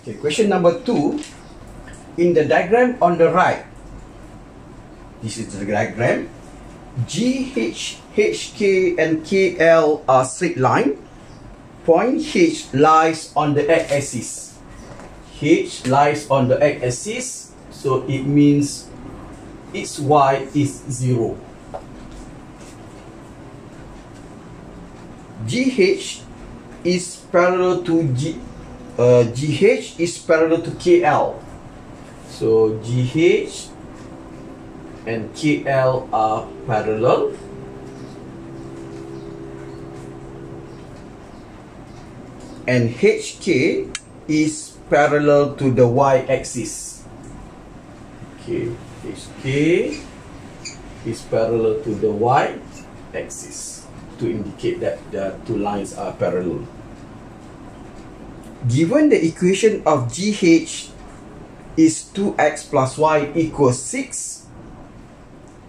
Okay, question number two. In the diagram on the right, this is the diagram. G, H, HK and KL are straight line. Point H lies on the x-axis. H lies on the x-axis, so it means its y is 0. GH is parallel to G, uh, GH is parallel to KL. So GH and KL are parallel. And HK is parallel to the y-axis. Okay, HK is parallel to the y-axis to indicate that the two lines are parallel. Given the equation of GH is 2x plus y equals 6,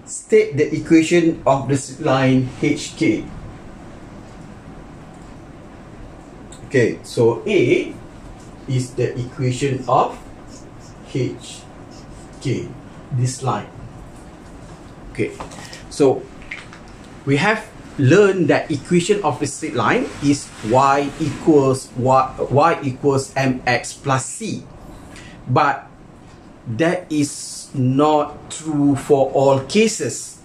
state the equation of this line HK. Okay, so A is the equation of HK, this line. Okay, so we have learned that equation of the straight line is y equals y, y equals mx plus c. But that is not true for all cases.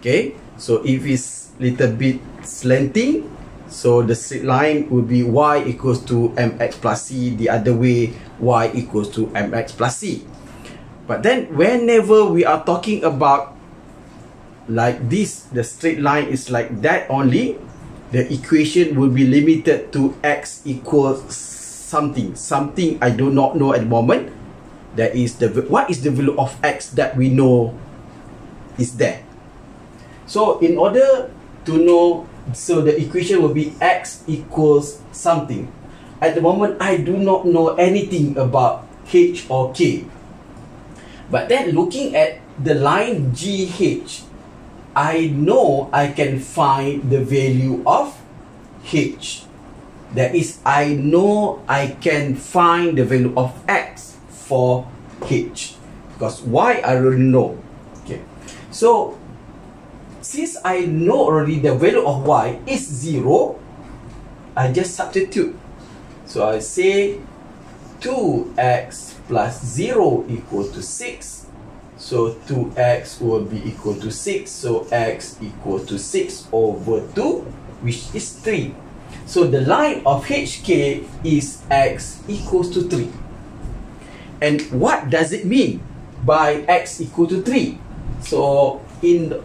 Okay, so if it's little bit slanting, so the straight line will be y equals to mx plus c. The other way, y equals to mx plus c. But then whenever we are talking about like this, the straight line is like that only, the equation will be limited to x equals something. Something I do not know at the moment. That is the what is the value of x that we know is there. So in order to know, so the equation will be x equals something. At the moment, I do not know anything about h or k. But then looking at the line GH, I know I can find the value of H. That is, I know I can find the value of X for H. Because Y I already know. Okay. So, since I know already the value of Y is 0, I just substitute. So, I say 2x plus 0 equal to 6 so 2x will be equal to 6. So x equal to 6 over 2, which is 3. So the line of HK is x equals to 3. And what does it mean by x equal to 3? So in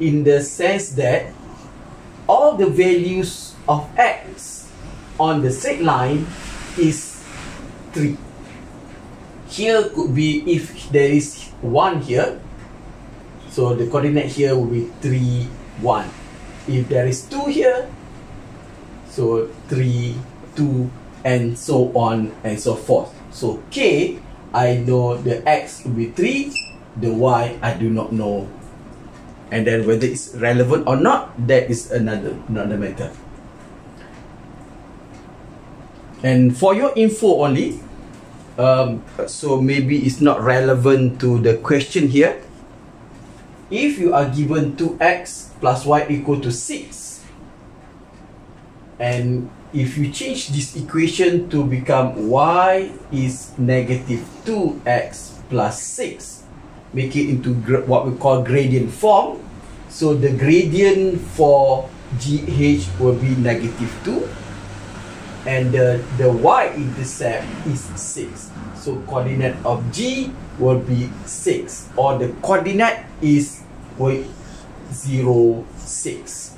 in the sense that all the values of x on the straight line is 3 here could be if there is 1 here. So the coordinate here will be 3 1 if there is 2 here so 3 2 and so on and so forth. So k I know the x will be 3 the y I do not know. And then whether it's relevant or not that is another another matter. And for your info only um, so maybe it's not relevant to the question here. If you are given 2x plus y equal to 6, and if you change this equation to become y is negative 2x plus 6, make it into what we call gradient form. So the gradient for GH will be negative 2 and the, the y-intercept is 6. So coordinate of G will be 6 or the coordinate is 0, 6.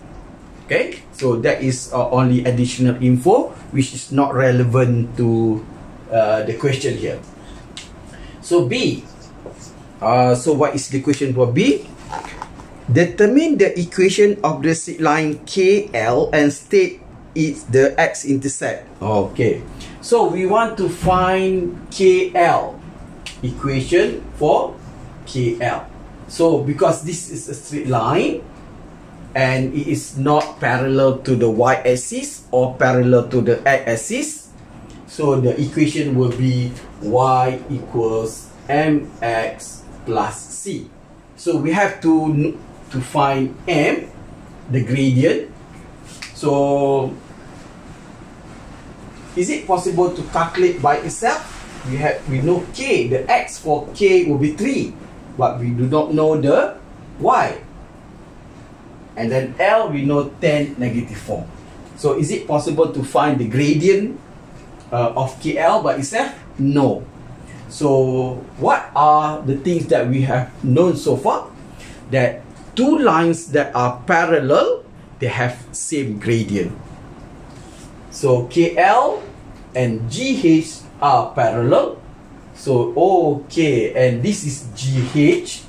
Okay, so that is uh, only additional info which is not relevant to uh, the question here. So B, uh, so what is the question for B? Determine the equation of the line KL and state it's the x-intercept. Okay. So we want to find KL equation for KL. So because this is a straight line and it is not parallel to the y-axis or parallel to the x-axis, So the equation will be y equals mx plus c. So we have to to find m, the gradient. So is it possible to calculate by itself? We have we know k, the x for k will be 3, but we do not know the y. And then L we know 10 negative 4. So is it possible to find the gradient uh, of KL by itself? No. So what are the things that we have known so far? That two lines that are parallel, they have same gradient. So KL and GH are parallel. So OK and this is GH.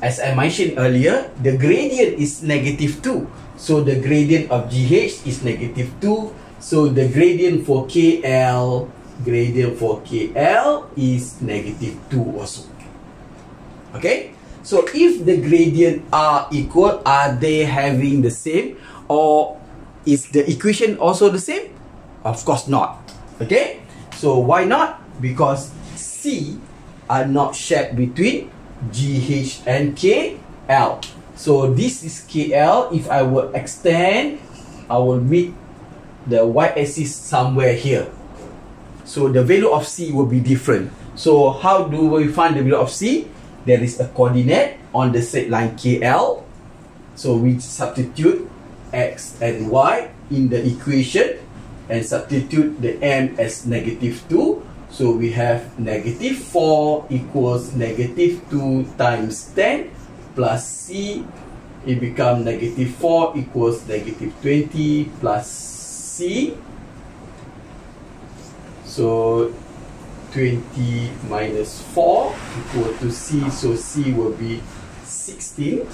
As I mentioned earlier, the gradient is negative 2. So the gradient of GH is negative 2 so the gradient for KL, gradient for KL is negative 2 also. Okay? So if the gradient are equal, are they having the same? Or is the equation also the same? Of course not. Okay? So why not? Because C are not shared between GH and KL. So this is KL. If I will extend, I will meet the y-axis somewhere here. So the value of C will be different. So how do we find the value of C? There is a coordinate on the straight line KL. So we substitute X and Y in the equation and substitute the M as negative 2. So we have negative 4 equals negative 2 times 10 plus C. It becomes negative 4 equals negative 20 plus C. So 20 minus 4 equal to C. So C will be 16.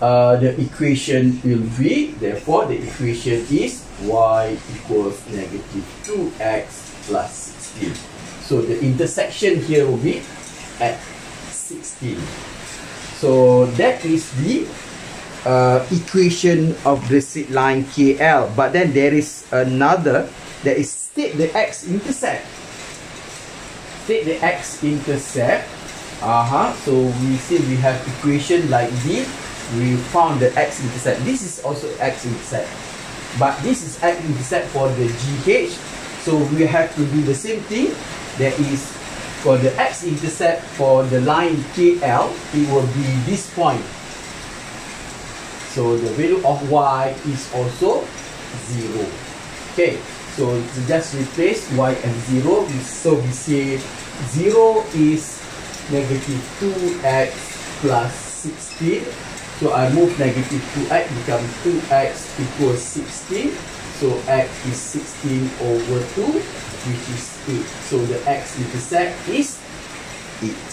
Uh, the equation will be, therefore, the equation is y equals negative 2x plus 16. So the intersection here will be at 16. So that is the uh, equation of the straight line KL. But then there is another that is state the x-intercept. State the x-intercept. Uh-huh. So we see we have equation like this. We found the x-intercept. This is also x-intercept. But this is x-intercept for the GH. So we have to do the same thing. There is for the x-intercept for the line KL, it will be this point So the value of y is also 0. Okay, so just replace y as 0. So we say 0 is negative 2x plus 16. So I move negative 2x become 2x equals 16. So x is 16 over 2 which is 8. So the x intercept is 8.